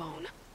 phone.